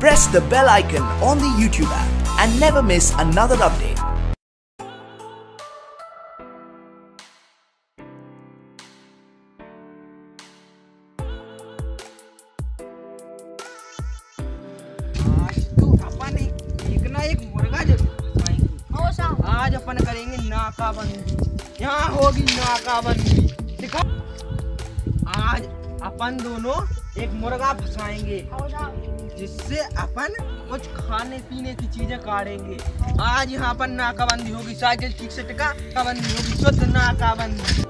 Press the bell icon on the YouTube app and never miss another update. आज अपन एक ना एक मुर्गा ज़रूर फंसाएँगे साहब आज अपन करेंगे नाकाबंदी यहाँ होगी नाकाबंदी दिखा आज अपन दोनों एक मुर्गा फंसाएँगे हो साहब जिससे अपन कुछ खाने पीने की चीज़ें काटेंगे। आज यहाँ पर नाकाबंदी होगी। साइकिल ठीक से टिका नाकाबंदी होगी। शुद्ध नाकाबंदी।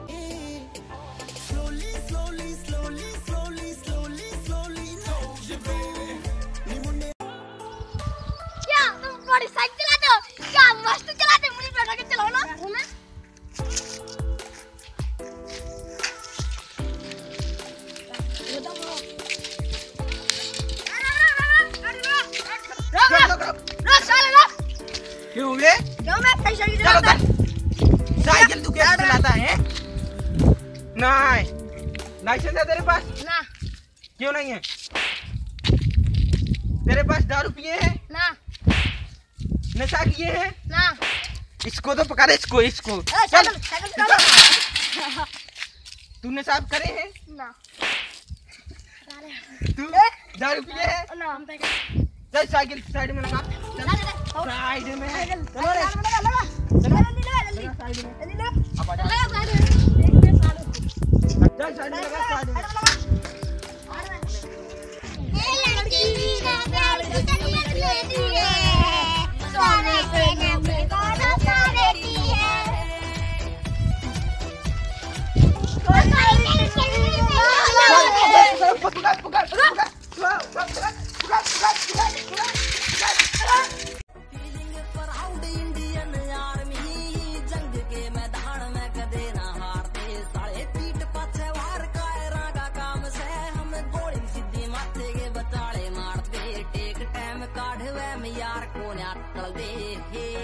क्या? तुम साइकिल क्यों हुए चलो कर साइकिल तू कैसे चलाता है नहीं लाइसेंस है तेरे पास। ना। क्यों नहीं है? तेरे पास दारू पिए हैं? ना। नशा किए हैं? ना। इसको तो पकड़ इसको इसको। चल। साइकिल चलाओ तू नशा करे हैं? ना। तू दारू पिए हैं? ना हम पे चल साइकिल साइड में लगा साइड में चलो रे चलो साइड में अब आ जा चल साइड में लगा साइड में पकड़ पकड़ टेक टाइम काढ़ में यार को अटकल दे